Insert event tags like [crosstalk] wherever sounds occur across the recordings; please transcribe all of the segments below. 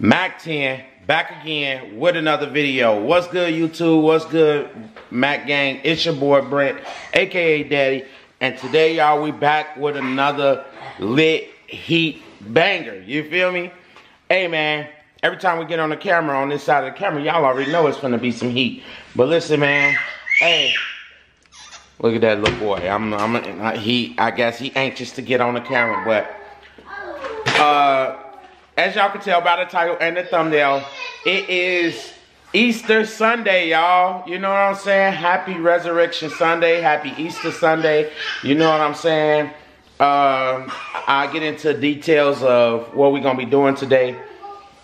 Mac 10 back again with another video. What's good, YouTube? What's good, Mac Gang? It's your boy Brent, aka Daddy, and today, y'all, we back with another lit heat banger. You feel me? Hey, man. Every time we get on the camera, on this side of the camera, y'all already know it's gonna be some heat. But listen, man. Hey, look at that little boy. I'm, I'm, he. I guess he anxious to get on the camera, but uh as y'all can tell by the title and the thumbnail, it is Easter Sunday, y'all. You know what I'm saying? Happy Resurrection Sunday. Happy Easter Sunday. You know what I'm saying? Um, I'll get into details of what we're going to be doing today.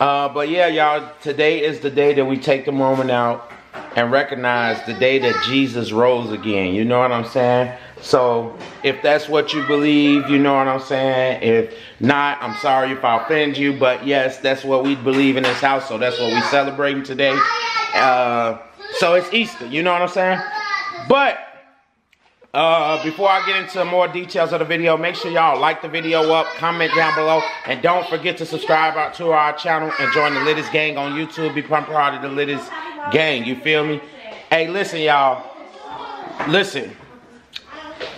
Uh, but yeah, y'all, today is the day that we take the moment out and recognize the day that Jesus rose again. You know what I'm saying? So if that's what you believe, you know what I'm saying? If not, I'm sorry if I offend you, but yes, that's what we believe in this house, so that's what we celebrating today. Uh, so it's Easter, you know what I'm saying? But uh, before I get into more details of the video, make sure y'all like the video up, comment down below, and don't forget to subscribe to our channel and join the Littest Gang on YouTube. Become part of the Littest Gang, you feel me? Hey, listen, y'all. Listen.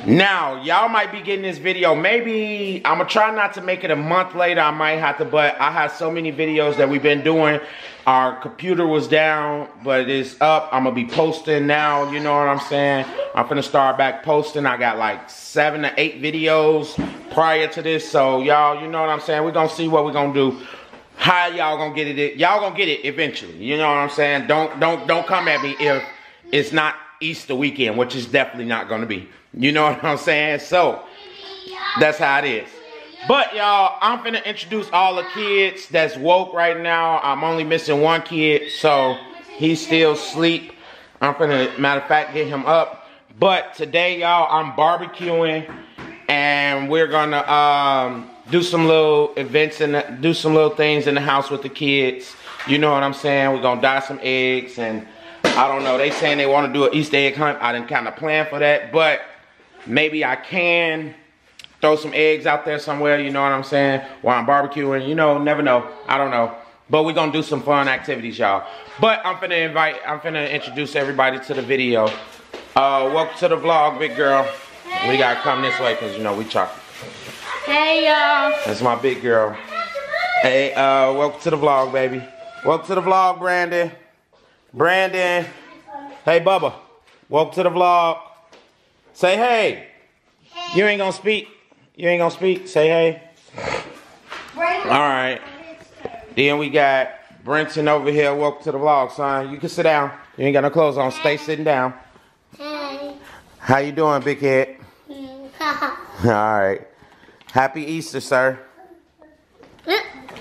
Now, y'all might be getting this video. Maybe I'm gonna try not to make it a month later. I might have to, but I have so many videos that we've been doing. Our computer was down, but it's up. I'm gonna be posting now. You know what I'm saying? I'm gonna start back posting. I got like seven to eight videos prior to this. So y'all, you know what I'm saying? We're gonna see what we're gonna do. How y'all gonna get it? Y'all gonna get it eventually. You know what I'm saying? Don't don't don't come at me if it's not Easter weekend, which is definitely not gonna be. You know [laughs] what I'm saying? So, that's how it is. But y'all, I'm finna introduce all the kids that's woke right now. I'm only missing one kid, so he's still asleep. I'm finna, matter of fact, get him up. But today, y'all, I'm barbecuing, and we're gonna um, do some little events and do some little things in the house with the kids. You know what I'm saying? We're gonna dye some eggs, and I don't know. They saying they want to do an Easter egg hunt. I didn't kind of plan for that, but maybe I can throw some eggs out there somewhere, you know what I'm saying, while I'm barbecuing. You know, never know. I don't know. But we're going to do some fun activities, y'all. But I'm finna invite, I'm finna introduce everybody to the video. Uh, welcome to the vlog, big girl. Hey, we got to come this way because, you know, we chocolate. Hey, y'all. That's my big girl. Hey, uh, welcome to the vlog, baby. Welcome to the vlog, Brandon. Brandon. Hey, Bubba. Welcome to the vlog. Say hey. hey. You ain't gonna speak. You ain't gonna speak. Say hey. All right. Then we got Brenton over here. Welcome to the vlog, son. You can sit down. You ain't got no clothes on. Stay sitting down. Hey. How you doing, big head? [laughs] All right. Happy Easter, sir.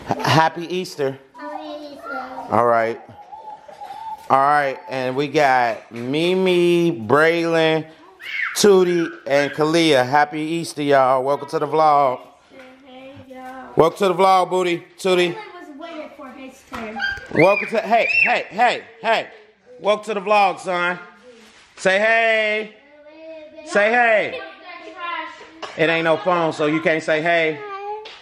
Happy Easter. All right. All right, and we got Mimi, Braylon, Tootie, and Kalia. Happy Easter, y'all. Welcome to the vlog. Hey, Welcome to the vlog, Booty. Tootie. Welcome to, hey, hey, hey, hey. Welcome to the vlog, son. Say hey. Say hey. It ain't no phone, so you can't say hey.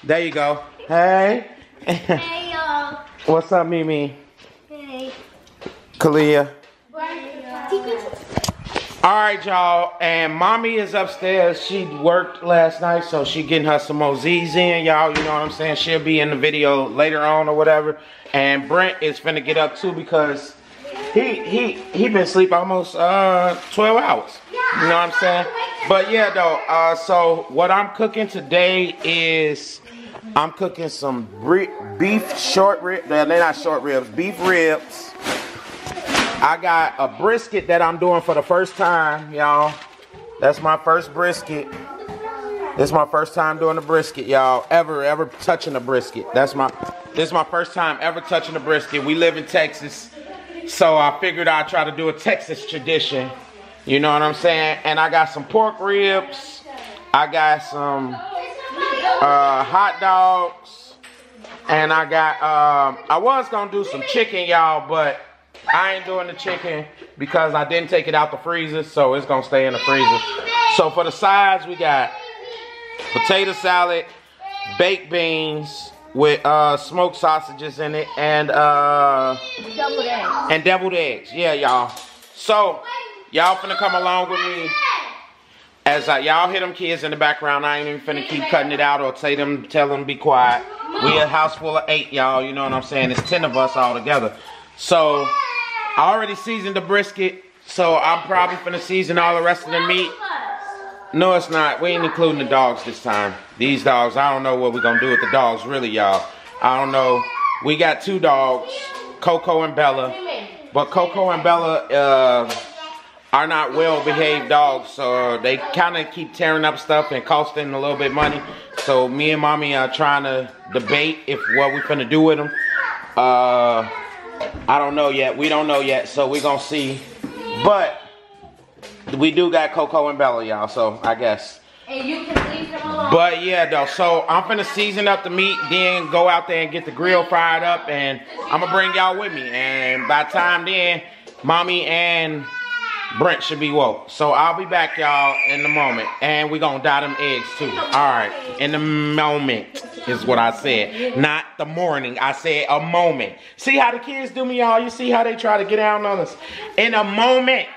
There you go. Hey. [laughs] Hey, y'all. What's up, Mimi? Hey. Kalia. All right, y'all, and mommy is upstairs. She worked last night, so she getting her some more Z's in, y'all. You know what I'm saying? She'll be in the video later on or whatever. And Brent is finna get up too because he he he been asleep almost uh 12 hours. You know what I'm saying? But yeah, though. Uh, so what I'm cooking today is I'm cooking some beef short ribs. They're not short ribs, beef ribs I got a brisket that I'm doing for the first time, y'all. That's my first brisket. This is my first time doing a brisket, y'all. Ever, ever touching a brisket. That's my, this is my first time ever touching a brisket. We live in Texas, so I figured I'd try to do a Texas tradition. You know what I'm saying? And I got some pork ribs. I got some uh, hot dogs. And I got, um, I was going to do some chicken, y'all, but I ain't doing the chicken because I didn't take it out the freezer, so it's gonna stay in the freezer. So for the sides, we got potato salad, baked beans, with uh, smoked sausages in it and uh, Double eggs. and deviled eggs. Yeah, y'all. So y'all finna come along with me as uh, y'all hear them kids in the background. I ain't even finna keep cutting it out or say them, tell them to be quiet. We a house full of eight, y'all. You know what I'm saying? It's ten of us all together. So I already seasoned the brisket. So I'm probably finna season all the rest of the meat. No, it's not. We ain't including the dogs this time. These dogs, I don't know what we're gonna do with the dogs, really, y'all. I don't know. We got two dogs, Coco and Bella. But Coco and Bella uh, are not well-behaved dogs, so they kind of keep tearing up stuff and costing a little bit money. So me and mommy are trying to debate if what we finna do with them. Uh, I don't know yet. We don't know yet, so we gonna see. But we do got Coco and Bella, y'all. So I guess. And you can leave them alone. But yeah, though. So I'm finna season up the meat, then go out there and get the grill fired up, and I'm gonna bring y'all with me. And by the time then, mommy and Brent should be woke. So I'll be back, y'all, in the moment. And we gonna dye them eggs too. All right, in the moment is what I said, not the morning. I said a moment. See how the kids do me, y'all. You see how they try to get down on us. In a moment.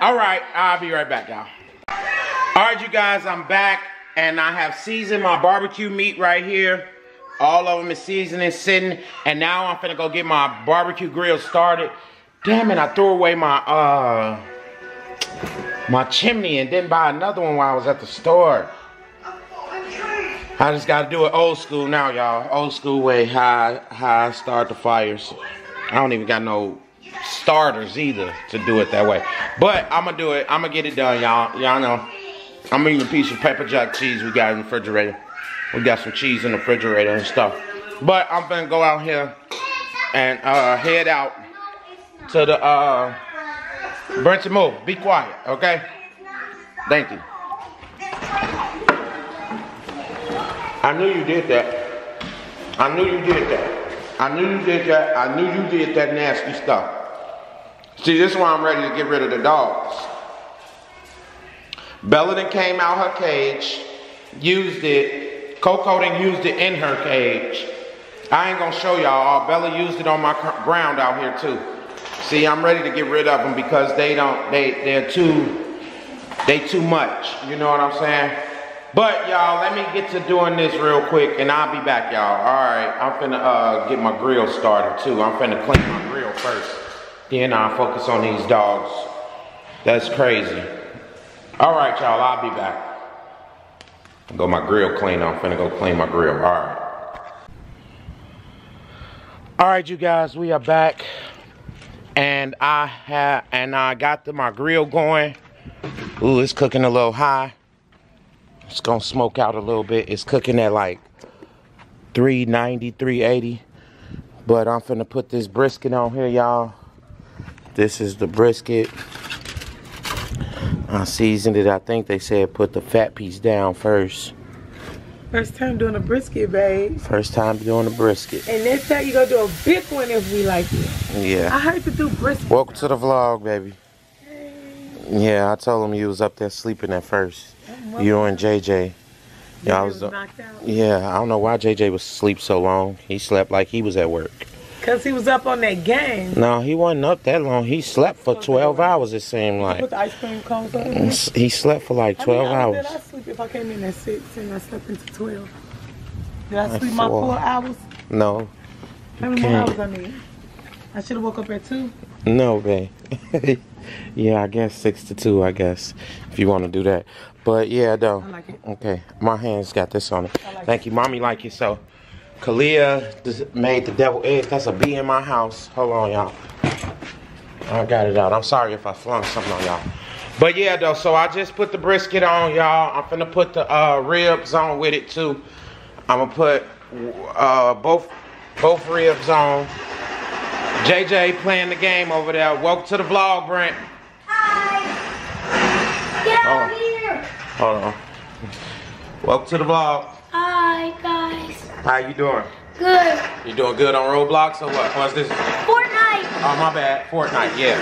All right, I'll be right back, y'all. All right, you guys, I'm back, and I have seasoned my barbecue meat right here. All of them is seasoned and sitting, and now I'm finna go get my barbecue grill started. Damn it, I threw away my uh my chimney and didn't buy another one while I was at the store. I just gotta do it old school now, y'all. Old school way, how how I start the fires. I don't even got no starters either to do it that way. But I'm gonna do it. I'm gonna get it done, y'all. Y'all know. I'm eating a piece of pepper jack cheese we got in the refrigerator. We got some cheese in the refrigerator and stuff. But I'm gonna go out here and uh, head out to the uh, Brenton Move. Be quiet, okay? Thank you. I knew you did that. I knew you did that. I knew you did that. I knew you did that nasty stuff. See, this is why I'm ready to get rid of the dogs. Bella then came out her cage, used it. Coco then used it in her cage. I ain't gonna show y'all. Bella used it on my ground out here too. See, I'm ready to get rid of them because they don't. They they're too. They too much. You know what I'm saying? But y'all, let me get to doing this real quick, and I'll be back, y'all. All right, I'm finna uh, get my grill started too. I'm finna clean my grill first. Then I'll focus on these dogs. That's crazy. All right, y'all, I'll be back. Go my grill clean. I'm finna go clean my grill. All right. All right, you guys, we are back, and I have and I got the, my grill going. Ooh, it's cooking a little high. It's gonna smoke out a little bit. It's cooking at like 390, 380. But I'm finna put this brisket on here, y'all. This is the brisket. I seasoned it. I think they said put the fat piece down first. First time doing a brisket, babe. First time doing a brisket. And next time you gonna do a big one if we like it. Yeah. I heard to do brisket. Welcome to the vlog, baby. Yeah, I told him you was up there sleeping at first. You and JJ. Yeah, I was. knocked out. Yeah, I don't know why JJ was asleep so long. He slept like he was at work. Cause he was up on that game. No, he wasn't up that long. He slept for 12 hours, it seemed Put like. the ice cream cones mm, on. He slept for like 12 I mean, hours. Did I sleep if I came in at six and I slept until twelve? Did I sleep my four. hours? No, How many more hours I need? I should have woke up at two. no, babe. [laughs] yeah, I guess 6 to 2, I guess, if you want to do that. But yeah, though. I like it. Okay, my hands got this on it. Like Thank you, mommy. Like it so. Kalia made the devil eggs. That's a bee in my house. Hold on, y'all. I got it out. I'm sorry if I flung something on y'all. But yeah, though. So I just put the brisket on, y'all. I'm finna put the uh, ribs on with it too. I'm gonna put uh, both both ribs on. JJ playing the game over there. Welcome to the vlog, Brent. Hi. Get Oh. out here! Hold on. Welcome to the vlog. Hi, guys. How you doing? Good. You doing good on Roblox or what? What's this? Fortnite. Oh, my bad. Fortnite, yeah.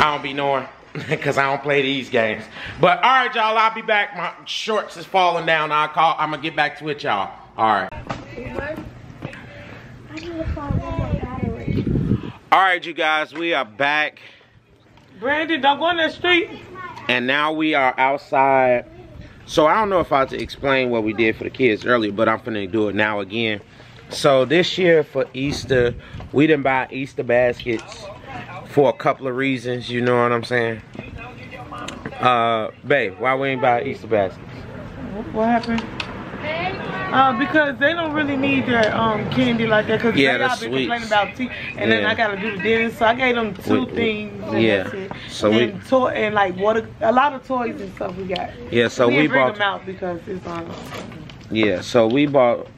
I don't be knowing [laughs] because I don't play these games. But all right, y'all, I'll be back. My shorts is falling down. I'll call. I'm going to get back to it, y'all. All right. I need to find one more battery. All right, you guys, we are back, Brandon, don't go in that street. and now we are outside. So I don't know if I had to explain what we did for the kids earlier, but I'm finna do it now again. So this year for Easter, we didn't buy Easter baskets for a couple of reasons. You know what I'm saying? Uh, babe, why we ain't buy Easter baskets? What happened? Uh, because they don't really need that um candy like that. Cause Yeah, all been complaining about tea, and then I gotta do the dinner, so I gave them two We- things. And yeah. that's. So we- and toy and like water, a lot of toys and stuff we got. Yeah, so we, we bought. them out because it's um. Yeah, so we bought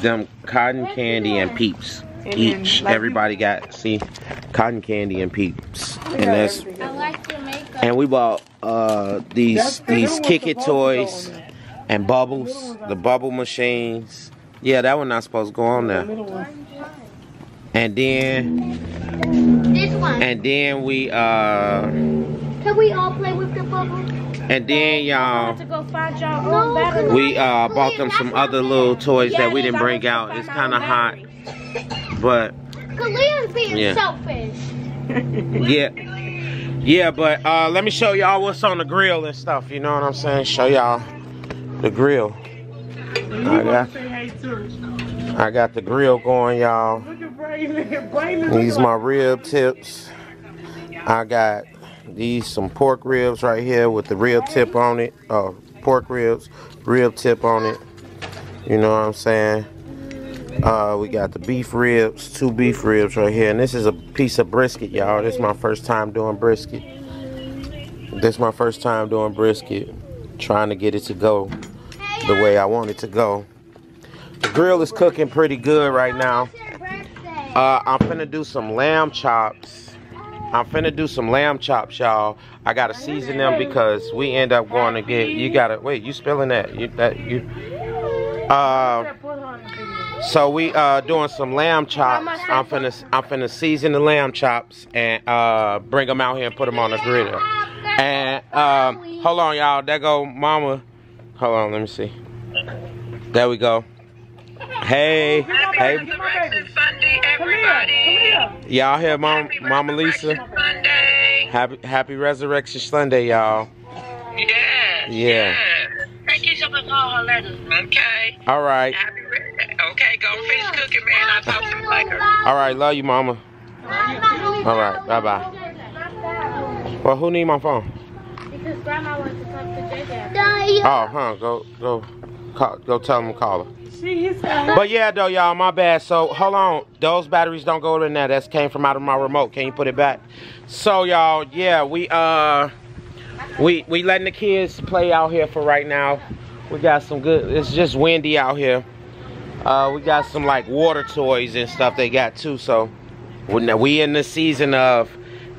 them cotton candy and peeps And each. like, Everybody got see cotton candy and peeps, and that's I like and we bought uh these That's- these kick it supposed to go toys on. And bubbles, the bubble machines. Yeah, that one not supposed to go on The there. And then and then we uh Can we all play with the bubble? and then y'all to go find your own No, we uh bought them some other little toys that we didn't bring out. It's kind of hot, but Kalia's being Yeah. selfish. [laughs] Yeah. Yeah, but uh, let me show y'all what's on the grill and stuff. You know what I'm saying? Show y'all the grill. I got- want to say hey to I got the grill going, y'all. Look at Braylon. [laughs] Braylon. These my rib tips. I got these some pork ribs right here with the rib tip on it. Uh, pork ribs, rib tip on it. You know what I'm saying? Uh, we got the beef ribs, two beef ribs right here, and this is a piece of brisket, y'all. This is my first time doing brisket. This is my first time doing brisket, trying to get it to go the way I want it to go. The grill is cooking pretty good right now. Uh, I'm finna do some lamb chops. I'm finna do some lamb chops, y'all. I gotta season them because we end up going to get. You gotta wait. You spilling that? You that you? Uh, so we uh doing some lamb chops. I'm finna I'm finna season the lamb chops and uh bring them out here and put them on the grill. And um, hold on, y'all. There go Mama. Hold on, let me see. There we go. Hey, hey, Resurrection Sunday, Come here. Come everybody. here. y'all hear Mom, Mama Lisa? Sunday. Happy Happy Resurrection Sunday, y'all. Yeah. Yeah. Yes. Thank you so much for all her letters. Okay. All right, Happy Re- Okay, go finish cooking, man. I'll talk to you later. all right. Love you, Mama. All right, bye bye. Well, who need my phone? Because grandma wants to talk to JJ. Oh, huh? Go, go, call, go tell them to call her. See, he's uh, But yeah, though, y'all, my bad. So hold on, those batteries don't go in there. That came from out of my remote. Can you put it back? So y'all, yeah, we uh, we we letting the kids play out here for right now. We got some good. It's just windy out here. Uh, we got some like water toys and stuff they got too. So we we in the season of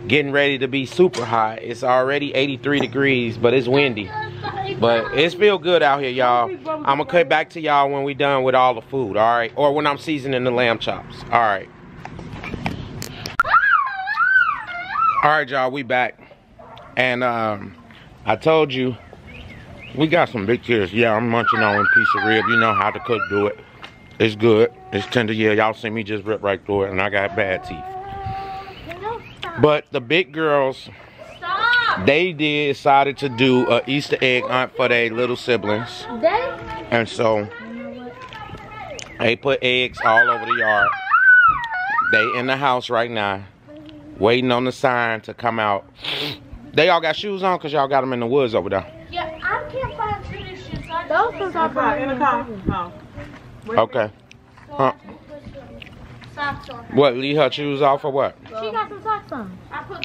getting ready to be super hot. It's already 83 degrees, but it's windy. But it's feel good out here, y'all. I'm gonna cut back to y'all when we done with all the food, all right? Or when I'm seasoning the lamb chops, all right? All right, y'all, we back. And um, I told you, we got some big kids. Yeah, I'm munching on a piece of rib. You know how to cook, do it. It's good. It's tender. Yeah, y'all see me just rip right through it, and I got bad teeth. But the big girls, Stop! they did decided to do a Easter egg hunt for their little siblings. They And so they put eggs all over the yard. They in the house right now, waiting on the sign to come out. They all got shoes on because y'all got them in the woods over there. Yeah, I can't find tennis shoes. Those just are in the car. Oh. Okay. Huh. Socks on her. What, leave her shoes off or what? She got some socks on.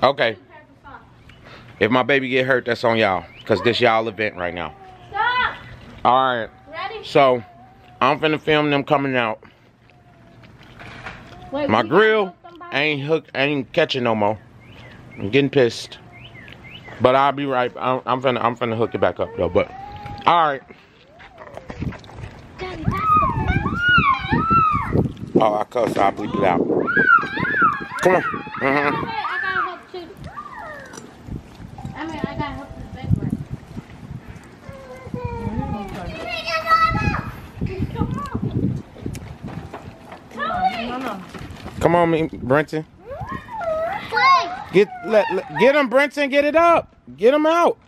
Okay. two pairs of socks. If my baby get hurt, that's on y'all. Because this y'all event right now. Stop! All right. Ready? So, I'm finna film them coming out. Wait, My grill hook them back? ain't hook, ain't catching no more. I'm getting pissed. But I'll be right. I'm, I'm finna, I'm finna hook it back up though. But all right. Daddy, that's the Oh, I cuss. I'll bleep it out. Come on. Hey, I gotta help too. I mean, I gotta help the big one. Come on. Come on, me, Brenton. Get let, let- get him, Brenton. Get it up. Get him out.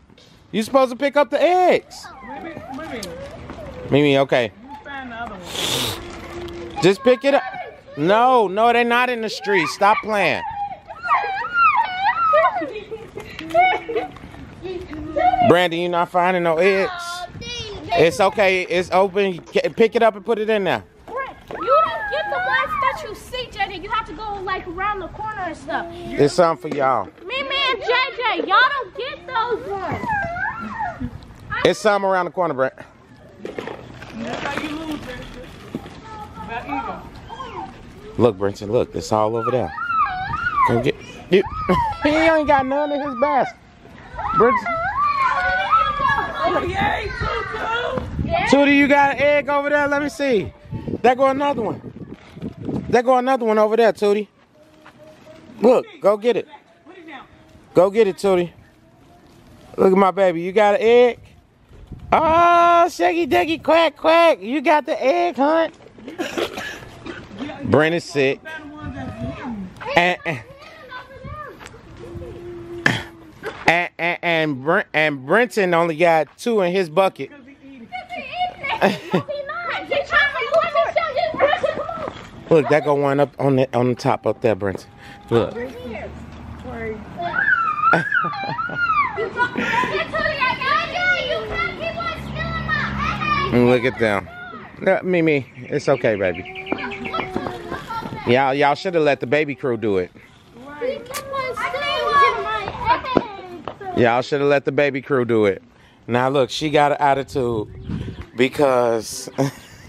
You supposed to pick up the eggs. Maybe, maybe. Mimi, okay. Just pick it up. No, no, they're not in the street. Stop playing. Brandon, you're not finding no eggs? It's okay. It's open. Pick it up and put it in there. You don't get the ones that you see, JJ. You have to go like around the corner and stuff. It's something for y'all. Me, me, and JJ, y'all don't get those ones. It's some around the corner, Brent. That's how you lose, Brenton. About even. Look, Brenton, look. It's all over there. Come get. You, [laughs] he ain't got none in his basket. Brenton. Oh. Tootie, you got an egg over there? Let me see. There go another one. There go another one over there, Tootie. Look, go get it. Put it down. Go get it, Tootie. Look at my baby. You got an egg? Oh, shaggy diggy quack quack. You got the egg hunt? Brent is sick. And, and, and, and, Brent, and Brenton only got two in his bucket. Look, that go one up on the on the top up there, Brenton. Look. [laughs] Look at them. Mimi, it's okay, baby. Y'all, y'all should have let the baby crew do it. Y'all should have let the baby crew do it. Now look, she got an attitude because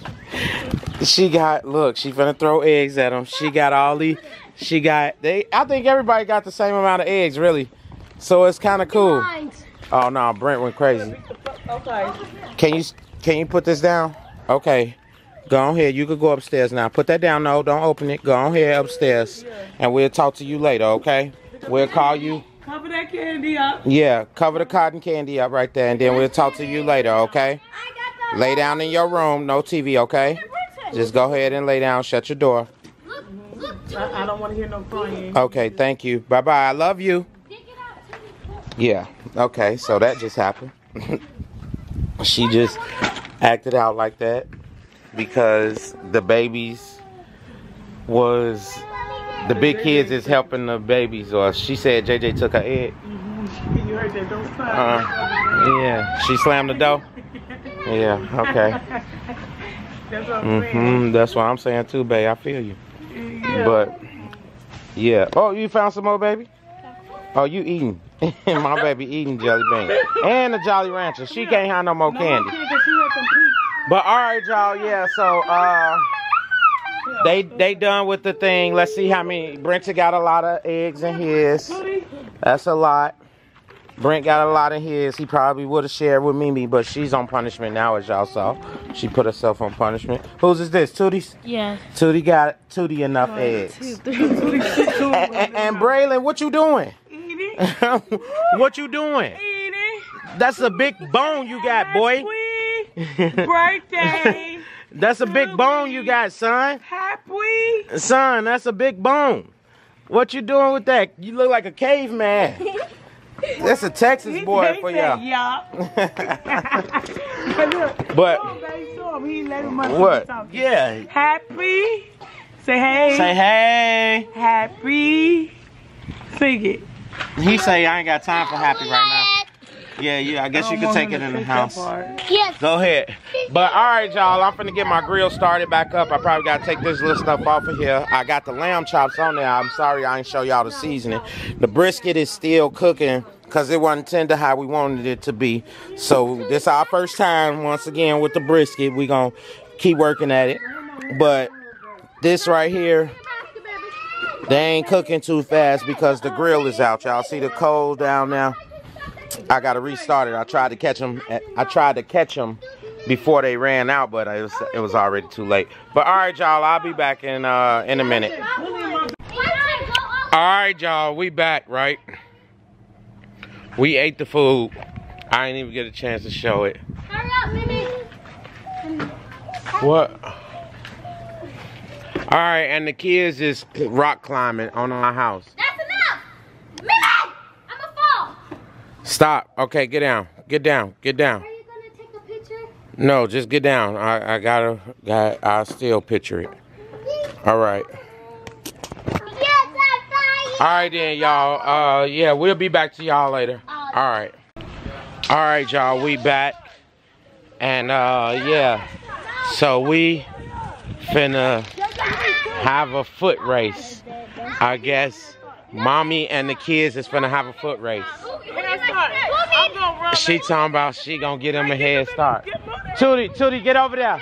[laughs] she got look, she finna throw eggs at them. She got all the she got they I think everybody got the same amount of eggs really. So it's kind of cool. Oh no, Brent went crazy. Okay. Can you can you put this down? Okay. Go on here. You could go upstairs now. Put that down. No, don't open it. Go on here upstairs. And we'll talk to you later, okay? We'll call you. Cover that candy up. Yeah, cover the cotton candy up right there and then we'll talk to you later, okay? Lay down in your room, no TV, okay? Just go ahead and lay down, shut your door. I, I don't want to hear no crying. Okay, thank you. Bye bye. I love you. Yeah. Okay, so that just happened. [laughs] she just acted out like that because the babies was the big kids is helping the babies or she said JJ took her egg. [laughs] You heard that? Don't stop. Uh, yeah. She slammed the door. Yeah, okay. That's what I'm saying. hmm That's what I'm saying too, babe. I feel you. But yeah. Oh, you found some more, baby? Oh, you eating? [laughs] My baby eating jelly bean and the Jolly Rancher. She can't have no more candy. But all right, y'all. Yeah. So uh, they they done with the thing. Let's see how many. Brenton got a lot of eggs in his. That's a lot. Brent got a lot in his. He probably would have shared with Mimi, but she's on punishment now, as y'all saw. She put herself on punishment. Whose is this? Tootie's? Yes. Tootie got Tootie enough eggs. And, and, and Braylon, what you doing? Eating. [laughs] what you doing? Eating. That's a big bone you got, boy. Happy birthday. [laughs] That's a big bone you got, son. Happy. Son, that's a big bone. What you doing with that? You look like a caveman. [laughs] That's a Texas boy for y'all. y'all. [laughs] But Oh, baby, saw him. He let him up. what? Yeah. Happy. Say hey. Say hey. Happy. Sing it. He say I ain't got time for happy right now. Yeah, yeah. I guess you I can don't take it in the house. Yes. Go ahead. But all right, y'all. I'm finna get my grill started back up. I probably gotta take this little stuff off of here. I got the lamb chops on there. I'm sorry I ain't show y'all the seasoning. The brisket is still cooking because it wasn't tender how we wanted it to be. So this our first time once again with the brisket. We gonna keep working at it. But this right here, they ain't cooking too fast because the grill is out. Y'all see the coal down there? I gotta restart it. I tried to catch them. I tried to catch them before they ran out, but it was it was already too late. But all right, y'all. I'll be back in uh in a minute. All right, y'all. We back, right? We ate the food. I didn't even get a chance to show it. Hurry up, Mimi. What? All right, and the kids is rock climbing on our house. That's enough. Mimi. Stop. Okay, get down. Get down. Get down. Are you gonna take a picture? No, just get down. I, I gotta, got, I'll still picture it. All right. Yes, All right then, y'all. Uh, yeah, we'll be back to y'all later. All right. All right, y'all. We back, and uh, yeah. So we finna have a foot race. I guess mommy and the kids is finna have a foot race. She talking about she gonna get him a head start. Tootie, Tootie, get over there.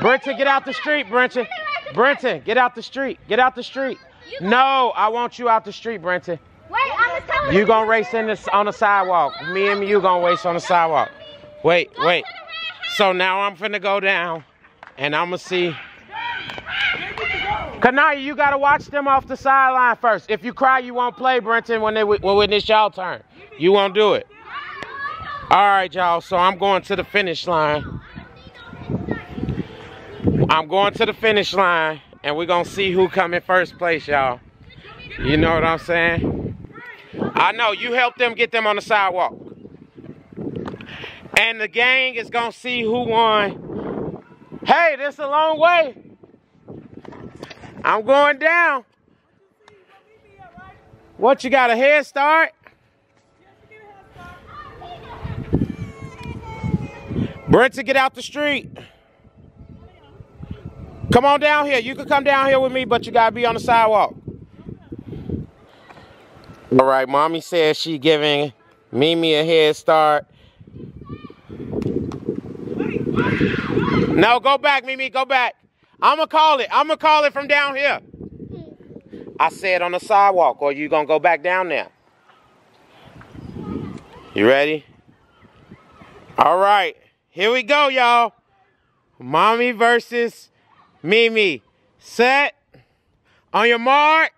Brenton, get out the street, Brenton. Brenton, get out the street. Get out the street. No, I want you out the street, Brenton. Wait, I'm gonna tell You gonna race in this on the sidewalk. Me and you gonna race on the sidewalk. Wait, wait. So now I'm finna go down, and I'm gonna see. Kanaya, you gotta watch them off the sideline first. If you cry, you won't play, Brenton. When they when it's y'all turn, you won't do it. All right, y'all. So I'm going to the finish line. I'm going to the finish line, and we're gonna see who come in first place, y'all. You know what I'm saying? I know you helped them get them on the sidewalk. And the gang is gonna see who won. Hey, this a long way. I'm going down. What you got a head start? Brenton, get out the street. Come on down here. You can come down here with me, but you gotta be on the sidewalk. All right, mommy says she giving Mimi a head start. No, go back, Mimi, go back. I'ma call it. I'ma call it from down here. I said on the sidewalk, or you gonna go back down there. You ready? All right, here we go, y'all. Mommy versus Mimi. Set. On your mark.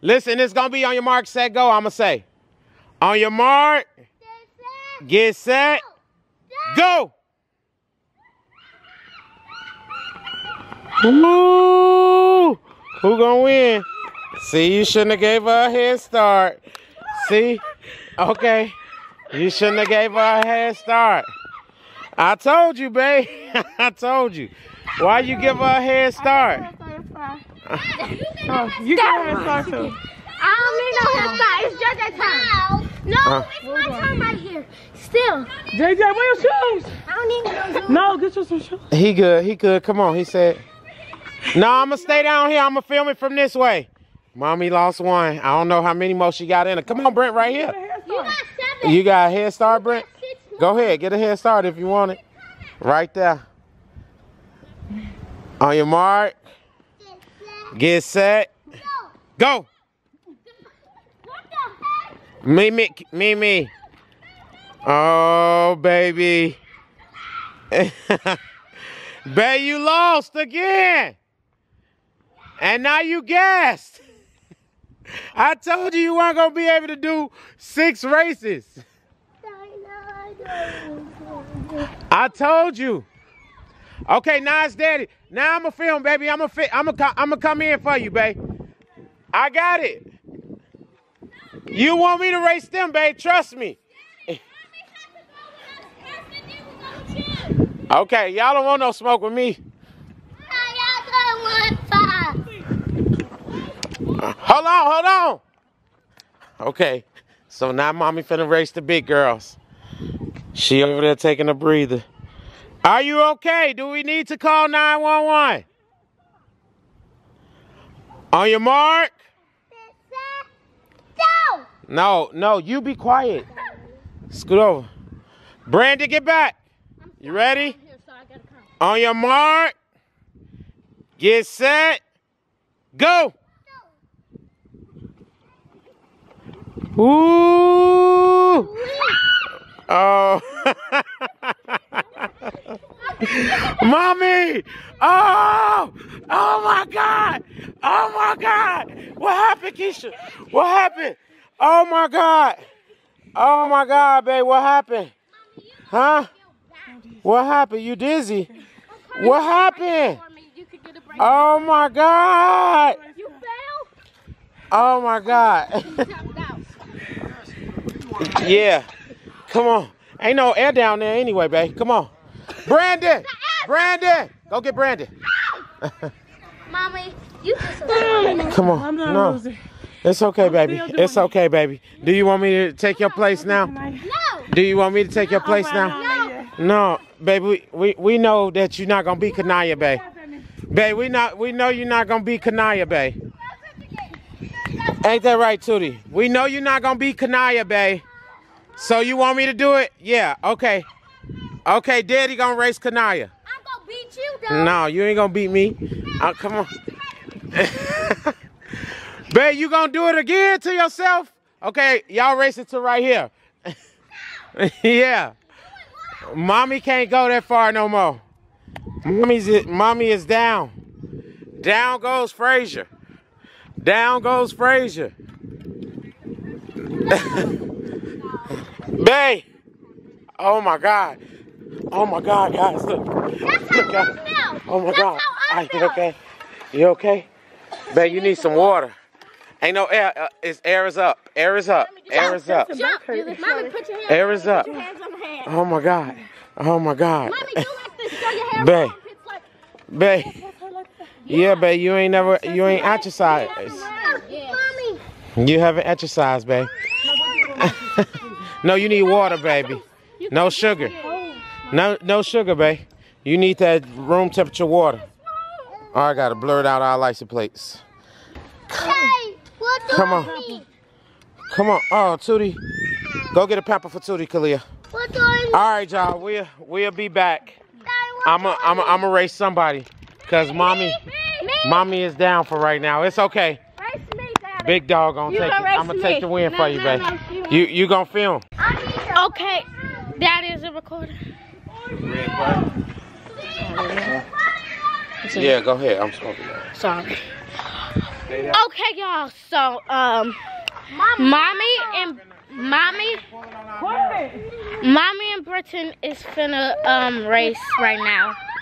Listen, it's gonna be on your mark, set, go. I'ma say. On your mark, get set, go. Woo! Who gonna win? See, you shouldn't have gave her a head start. See? Okay. You shouldn't have gave her a head start. I told you, babe. [laughs] I told you. Why you give her a head start? Oh, you can have a start too. I don't need no head start. It's just that time. No, Uh. it's my time right here. Still, JJ, wear your shoes. I don't need no shoes. No, get you some shoes. He good. He good. Come on. He said. No, I'm gonna stay down here. I'm gonna film it from this way. Mommy lost one. I don't know how many more she got in her. Come on, Brent, right here. You got seven. You got a head start, Brent? Go ahead, get a head start if you want it. Right there. On your mark, get set, go. What the heck? Mimi, Mimi. Oh, baby. [laughs] Babe, you lost again. And now you gassed. I told you you weren't to be able to do six races. I told you. Okay, now it's daddy. Now I'm a film, baby. I'm a fit. I'm a. I'm gonna come in for you, babe. I got it. You want me to race them, babe? Trust me. Okay, y'all don't want no smoke with me. Hold on, hold on. Okay, so now mommy finna race the big girls. She over there taking a breather. Are you okay? Do we need to call 911? On your mark? Go! No, no, you be quiet. Scoot over. Brandon, get back. You ready? On your mark, get set, go. Ooh. Oh. [laughs] Mommy! Oh! Oh my God! Oh my God! What happened, Keisha? What happened? Oh my God! Oh my God, babe, what happened? Huh? What happened? You dizzy? What happened? Oh my God. You fail? Oh my God. [laughs] Tapped yeah. Come on. Ain't no air down there anyway, babe. Come on. Brandon. Brandon. Go get Brandon. Mommy, you just Come on. I'm not No. losing. It's okay, baby. still doing It's it. okay, baby. Do you want me to take your place now? No! Do you want me to take your place Alright, now? alright, yeah. No, baby. We, we, we know that you're not gonna be Kanaya, babe. Babe, we not we know you're not gonna be Kanaya, babe. Ain't that right, Tootie? We know you're not gonna be Kanaya, babe. So you want me to do it? Yeah, okay. Okay, Daddy gonna race Kanaya. I'm gonna beat you, though. No, you ain't gonna beat me. Uh, come on. [laughs] babe, you gonna do it again to yourself? Okay, y'all race it to right here. [laughs] yeah. Mommy can't go that far no more. Mommy's mommy is down. Down goes Frazier. Down goes Frazier. Bay. Oh my God. Oh my God, guys. Look. Look, guys. Oh my God. Are you okay? You okay? Bay, you need some water. Ain't no air. Uh, it's air is up. Air is up. Air is up. Jump. Mommy, put your hands Air is up. Put your hands on the hand. Oh my God. Oh my God. Mommy, do like this. Throw your hair Babe. up. [laughs] [laughs] It's. Yeah, babe, you ain't never, you ain't exercised. You haven't exercised, babe. [laughs] no, you need water, baby. No sugar. No, no sugar, babe. You need that room temperature water. Oh, I gotta blur out our license plates. Hey, what Come on. Come on. Oh, Tootie. Go get a pamper for Tootie, Kalia. What do I need? All right, y'all. We'll, we'll be back. I'm do a, I'm a, I'm a race somebody. Cause mommy, mommy is down for right now. It's okay. Race me, Daddy. Big dog gonna You take gonna it. I'm gonna take the win No, for you, no, babe. no. You you gonna film? Okay. Daddy is a recorder. Yeah, go ahead. I'm smoking. Sorry. Okay, y'all. So, um, mommy and mommy, mommy and Brenton is finna um race right now.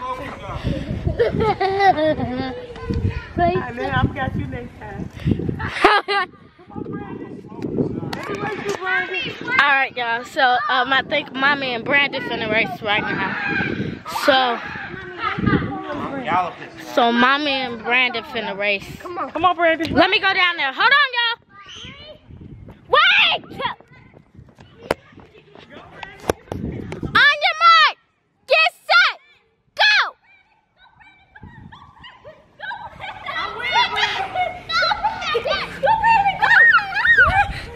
Richard. And then I've got you next time. Alright, y'all. So, um, I think mommy and Brandon finna race right now. So, Y'all are pissing. so mommy and Brandon finna race. Come on, come on, Brandon. Let me go down there. Hold on, y'all. Wait!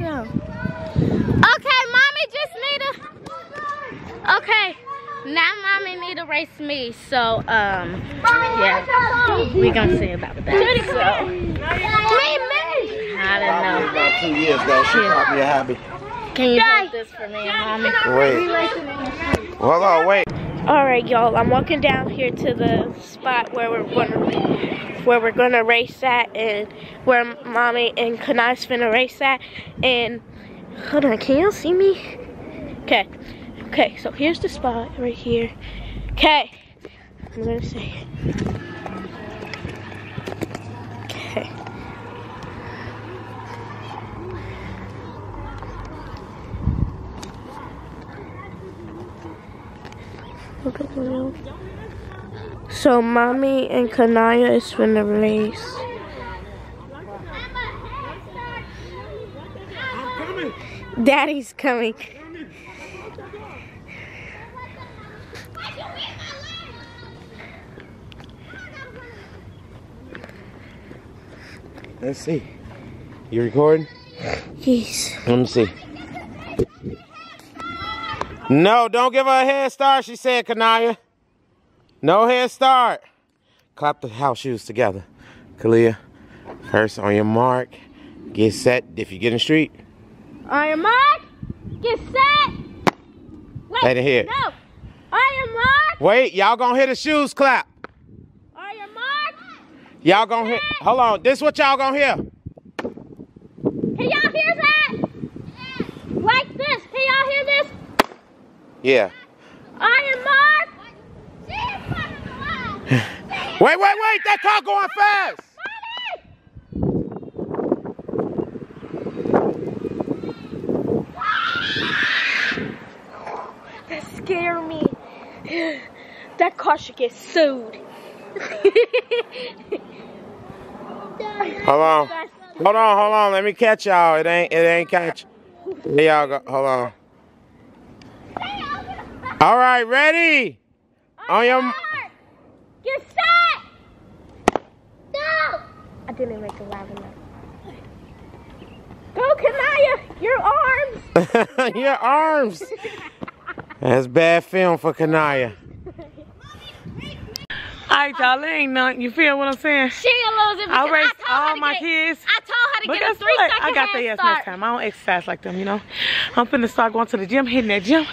Let us see now. Okay, Mommy just need a... Okay. now mommy need to race me. So, um, yeah, we gonna see about that. So, I don't know. About two years ago, she taught me a hobby. Can you hold this for me, mommy? Wait. Hold on, wait. All right, y'all. I'm walking down here to the spot where we're gonna where we're gonna race at, and where mommy and Kanai's finna race at. And hold on, can y'all see me? Okay, okay. So here's the spot right here. Okay, I'm gonna say. Okay. Look at the wheel. So mommy and Kanaya is finna race. Daddy's coming. Let's see. You recording? Yes. Let me see. No, don't give her a head start, she said, Kanaya. No head start. Clap the house shoes together. Kalia, first on your mark, get set. If you get in the street, On your mark, get set. Wait, Let it hit. No. On your mark, wait, y'all gonna hear the shoes clap. on your mark. Y'all gonna hear, hold on, this what y'all gonna hear. Can y'all hear that? Like this. Can y'all hear this? Yeah. On your mark. [laughs] Wait, wait, wait, that car going fast. That scared me. [gasps] That car should get sued. [laughs] Hold on. Hold on, hold on. Let me catch y'all. It ain't, it ain't catch. Y'all go. Hold on. All right, ready? On your. Get set. No. I didn't make it loud enough. Go, Kanaya. Your arms. [laughs] your arms. That's bad film for Kanaya. All right, y'all, it ain't nothing. You feel what I'm saying? She a loser I because I told her all my get, kids. I told her to But get a guess three what? second I got the their ass next time. I don't exercise like them, you know. I'm finna start going to the gym, hitting that gym,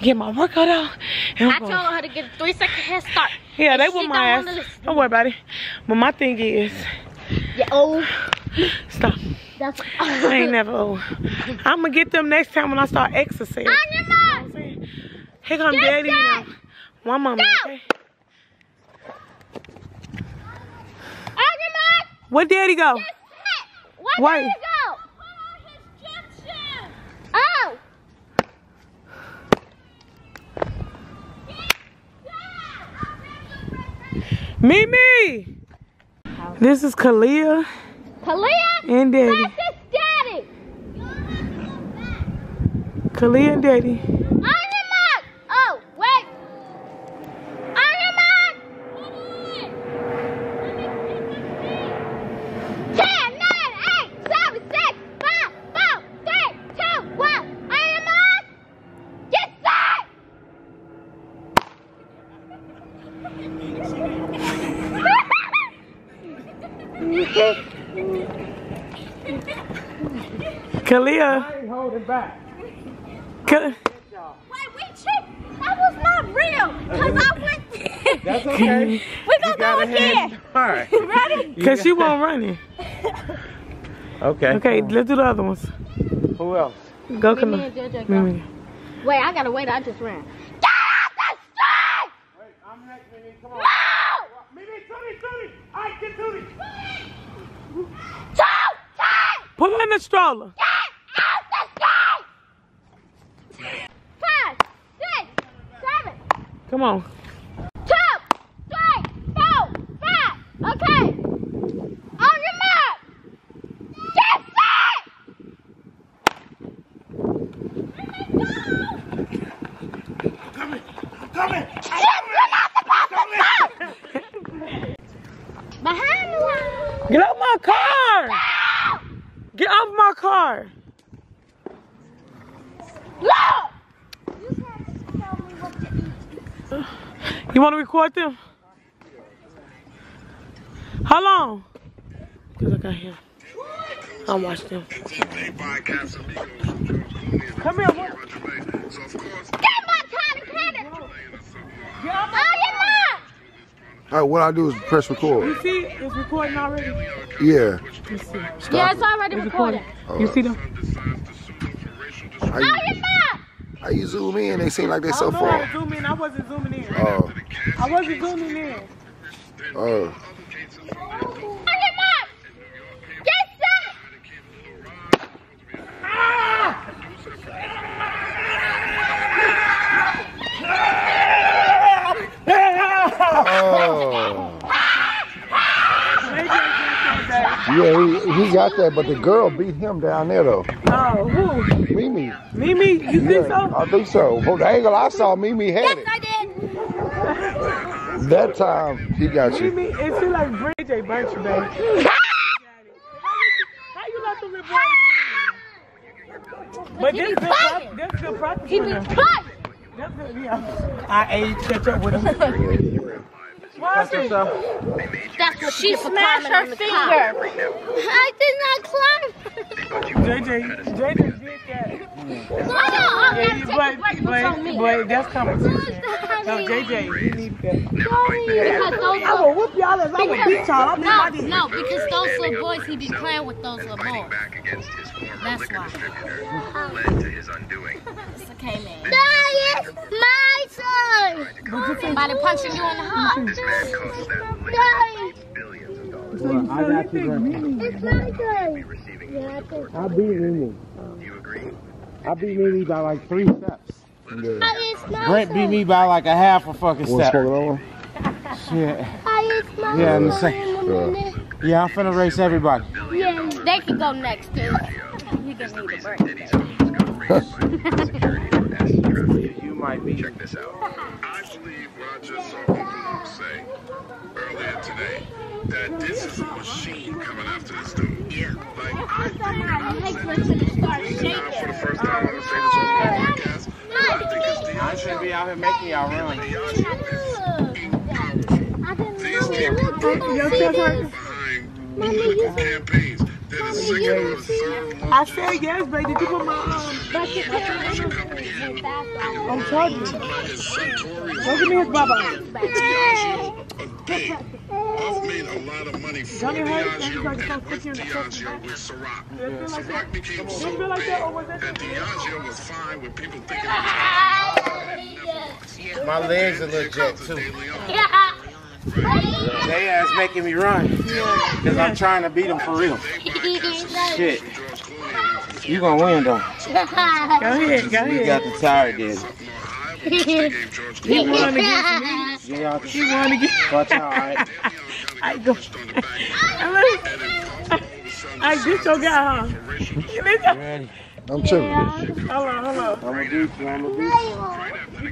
get my workout out. And I'm I going- told her to get a three second head start. Yeah, they want my don't ass. Don't worry about it. But my thing is, Yeah, oh, stop. that's [laughs] [laughs] I ain't never old. I'm gonna get them next time when I start exercising. On your mark. Here come daddy set. now. One moment, Go. okay? On your mark. Where daddy go? Get set. Where Wait. did it go? Put on his gym shoes. Oh. Mimi! This is Kalia Kalia, and daddy. that's his daddy. Kalia and daddy. Kalia. ain't holding back. Ka- Wait, we cheat. That was not real. Cause I went. That's [laughs] okay. we gonna go again. Alright. [laughs] Ready? Cause she won't run it. Okay. Okay, let's do the other ones. Who else? Go, Mimi Kalia. and JJ go. Mimi. Wait, I gotta wait. I just ran. Get off the street! Wait, I'm next, Mimi. Come No! Mimi, Tootie, Tootie. All right, get Tootie. Two, ten! Put her in the stroller. Get off the street! Five, six, seven, Come on. two, three, four, five. Okay. On your mark. Get set! Coming. Coming. Behind the line. Get out my car. Get off my car. Look! You have to tell me what to eat. You want to record them? How long? Because I got here. I'll watch them. Come here. What? Get my tiny! Oh, your! All right, what I do is press record. You see, it's recording already. Yeah. Yeah, it's already it's recorded. recording. You see them? Oh, you, your mom! How you zoom in? They seem like they're I so don't know how to zoom in. I wasn't zooming in. Oh, I wasn't zooming in. oh. Oh, your mom! Get set! Oh. Yeah, he, he got that, but the girl beat him down there though. Oh, who? Mimi. Mimi, you think so? I think so. Hold the angle I saw Mimi had it. I did. That time he got you. Mimi, it feel like Bridge J. Birch, baby. How you let the little boys win? But this be good, this good practice He for be them. quiet. That's good, yeah. I age catch up with him. [laughs] What happened? That's what she Smash her finger. I did not climb. JJ, JJ did that. Why not? Yeah, I'm you- taking but, break but, from me. but that's competition. No, JJ, you need that. Because those I will whoop y'all as I will beat y'all. I'll No, no, because those little boys, he be playing with those little boys. back against his former That's why. led to his undoing. It's okay, man. That is my son. Somebody punching you in the heart. Man cost that Daddy, liquor billions of dollars. I got you, it's my son. Receiving Yeah, I think I beat Mimi. you agree? I beat Mimi by like three steps. that is my Brent son. beat me by like a half a fucking Want to step. smoke another one? Shit. That is my Yeah, in the same. Yeah, I'm finna race everybody. Yeah. They can go next, dude. You just need a break. Diddy's home was got raided by security for acid trafficking. You might be. Check this out. I believe what I just saw Uncle say earlier today that this is a machine coming after this dude. Yeah. Like I think I was saying this now for the first time. I'm gonna say this on the podcast. I think it's I should be out here making y'all run. Diageo is. These people behind political campaigns that is second or third I said yes, baby. Did you put my um, bucket television I'm charging. is Suntory. Don't give me his baba. Diageo was big. I've made a lot of money for Johnny Diageo and come with quick in the Diageo with Ciroc. Ciroc became so like that, was big that that Diageo was fine with people thinking [laughs] it. Was My legs are legit too. Yeah. They ass making me run. Cause I'm trying to beat them for real. Shit. You gonna win though. Go ahead, go We ahead. got the tire did. He won against me. Get out He won against Watch out, alright? I go. I get your guy, huh? Ready? I'm chilling. Hold on, hold on. I'm gonna beat you. I'm gonna beat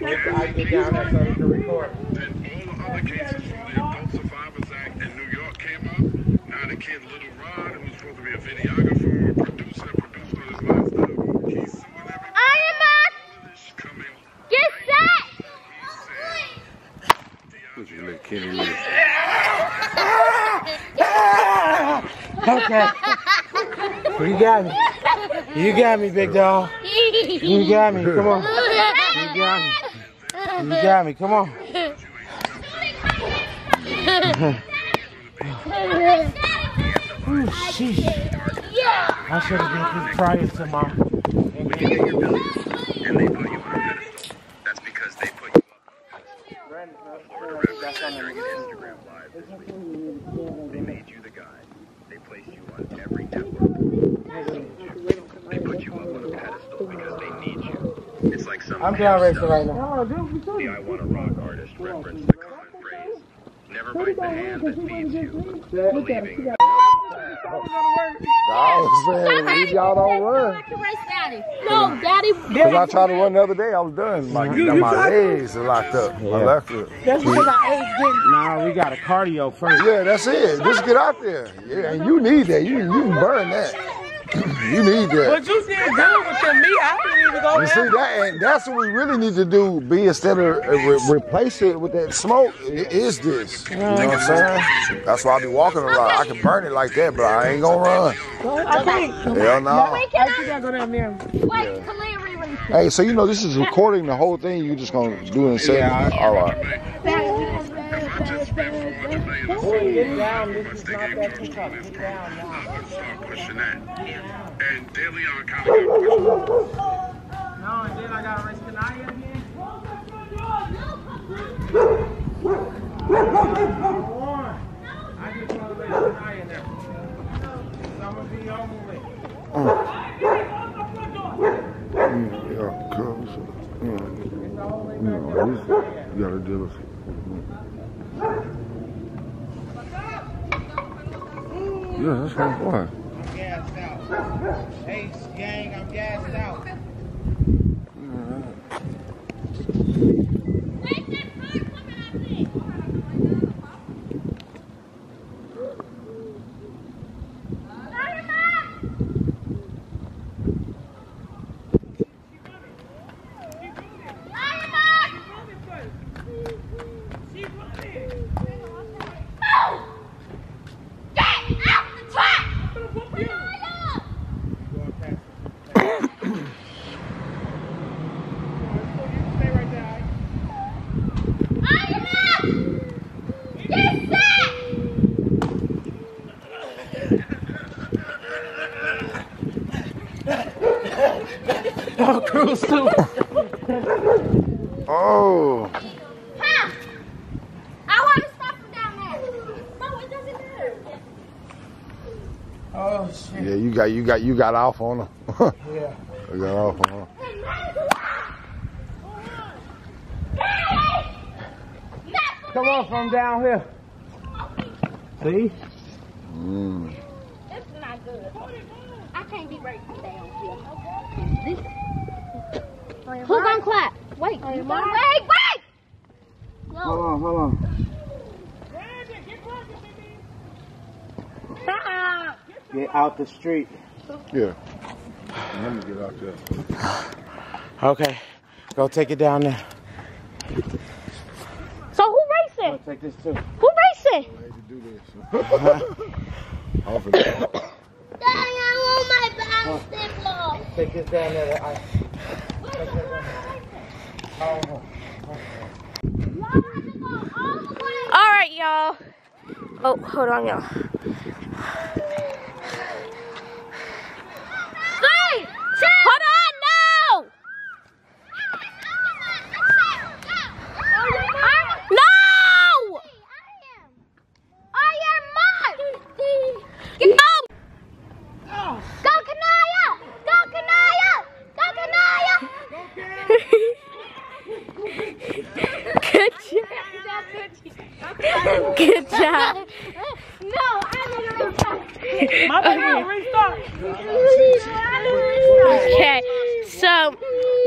you. I get down there so we can record. Then all the other cases from the Adult Survivors Act in New York came up. Now the kid Little Rod, who was supposed to be a videographer or producer, produced on his lifestyle. He's suing everybody. Iron Man, This get set. Look at little kitty little. Okay. You got me. You got me, big dog. You got me. Come on. You got me. You got me. Come on. [laughs] Sheesh. I should have been prior to my. And they put you on a. That's because they put you up. Florida Rep sharing Instagram Live this week. They made you the guy. They placed you on every network. They put you up on a pedestal because they need you. It's like some I'm down racing right now. The I Want to Rock artist referenced the common phrase, never bite the hand that feeds you. Believing I was saying, if y'all don't run. No, Daddy. Because I tried to run the other day, I was done. Like, my legs are locked up. My left foot. That's because I ate getting. Nah, we got a cardio first. Yeah, that's it. Just get out there. Yeah, and you need that. You you can burn that. [clears throat] You need that. But you did good with the meat. I didn't even go You see there. that, and that's what we really need to do. Be instead of uh, re- replace it with that smoke. It is this. You know what I'm saying? That's why I be walking around. I can burn it like that, but I ain't gonna run. I think. Hell no. I think I go down there. Wait, come here, Riri. Hey, so you know this is recording the whole thing. You just gonna do it and say, Yeah. all right. If I just spent 400 million on Boy, get food, down. This once is they not gave that me too $2 tough. million Get for down now. I would start pushing that. And De Leon kind of got pushed. No, and then I got to race Kanaya again. Mm. I just want to race Kanaya now. So I'm going to be on my mm. Yeah, cuz. Yeah. You know, you gotta deal with Yeah, that's my boy. I'm gassed out. Hey, gang, I'm gassed out. Get out the track! Kanaya! Iron Get set! [laughs] Oh, cruise. Oh, Ha! I want to stop him down there. No, it doesn't matter. Oh, shit. yeah, you got you got you got off on her. [laughs] Yeah. you got off on her. Come on from down here. See? Mm. This is not good. I can't be racing down here. Who's gonna clap? Wait, you gonna wait, wait! Hold on, hold on. Get out the street. Yeah. Let me get out there. Okay, go take it down there. So who racing? Take this too. Who racing? I hate to do this. [laughs] Daddy, I want my basketball. Take this down there. All right, y'all. Oh, hold on, y'all. Three, two, Hold on, no! No! No! Go Kanaya! Go Kanaya! Go Kanaya! Good job. Good job. No, I need to restart. My bad, restart. Okay, so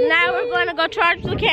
now we're going to go charge the camera